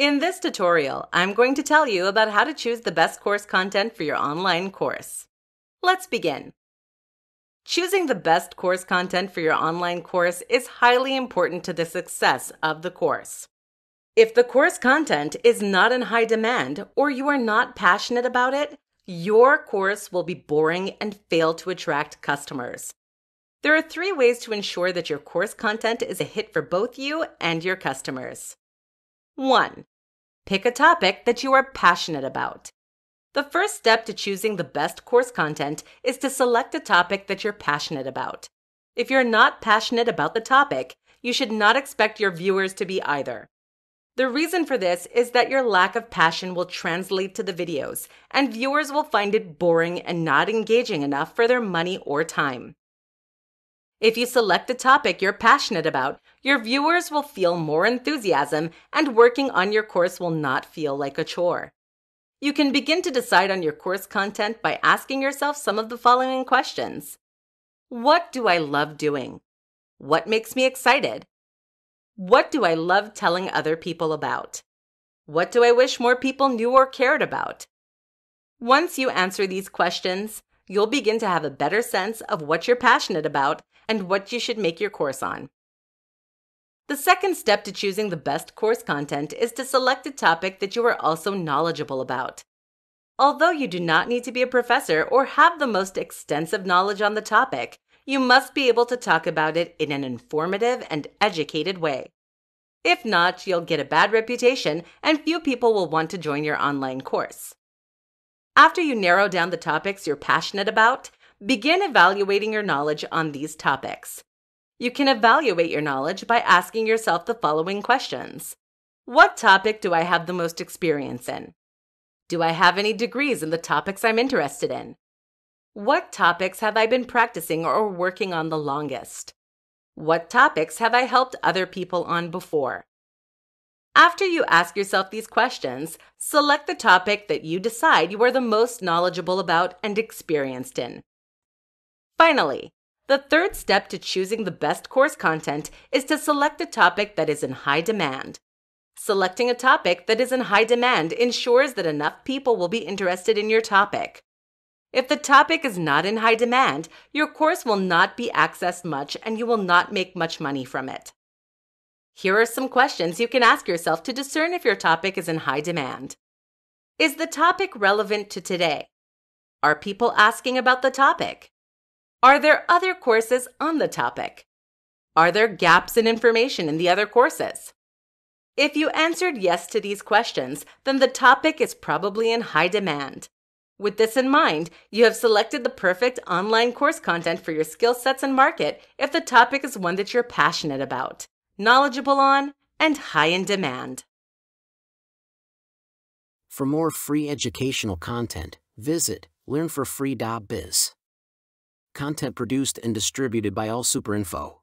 In this tutorial, I'm going to tell you about how to choose the best course content for your online course. Let's begin. Choosing the best course content for your online course is highly important to the success of the course. If the course content is not in high demand or you are not passionate about it, your course will be boring and fail to attract customers. There are three ways to ensure that your course content is a hit for both you and your customers. 1. Pick a topic that you are passionate about. The first step to choosing the best course content is to select a topic that you're passionate about. If you're not passionate about the topic, you should not expect your viewers to be either. The reason for this is that your lack of passion will translate to the videos, and viewers will find it boring and not engaging enough for their money or time. If you select a topic you're passionate about, your viewers will feel more enthusiasm and working on your course will not feel like a chore. You can begin to decide on your course content by asking yourself some of the following questions What do I love doing? What makes me excited? What do I love telling other people about? What do I wish more people knew or cared about? Once you answer these questions, you'll begin to have a better sense of what you're passionate about and what you should make your course on. The second step to choosing the best course content is to select a topic that you are also knowledgeable about. Although you do not need to be a professor or have the most extensive knowledge on the topic, you must be able to talk about it in an informative and educated way. If not, you'll get a bad reputation and few people will want to join your online course. After you narrow down the topics you're passionate about, begin evaluating your knowledge on these topics. You can evaluate your knowledge by asking yourself the following questions What topic do I have the most experience in? Do I have any degrees in the topics I'm interested in? What topics have I been practicing or working on the longest? What topics have I helped other people on before? After you ask yourself these questions, select the topic that you decide you are the most knowledgeable about and experienced in. Finally, the third step to choosing the best course content is to select a topic that is in high demand. Selecting a topic that is in high demand ensures that enough people will be interested in your topic. If the topic is not in high demand, your course will not be accessed much and you will not make much money from it. Here are some questions you can ask yourself to discern if your topic is in high demand. Is the topic relevant to today? Are people asking about the topic? Are there other courses on the topic? Are there gaps in information in the other courses? If you answered yes to these questions, then the topic is probably in high demand. With this in mind, you have selected the perfect online course content for your skill sets and market if the topic is one that you're passionate about knowledgeable on, and high in demand. For more free educational content, visit learnforfree.biz. Content produced and distributed by AllSuperInfo.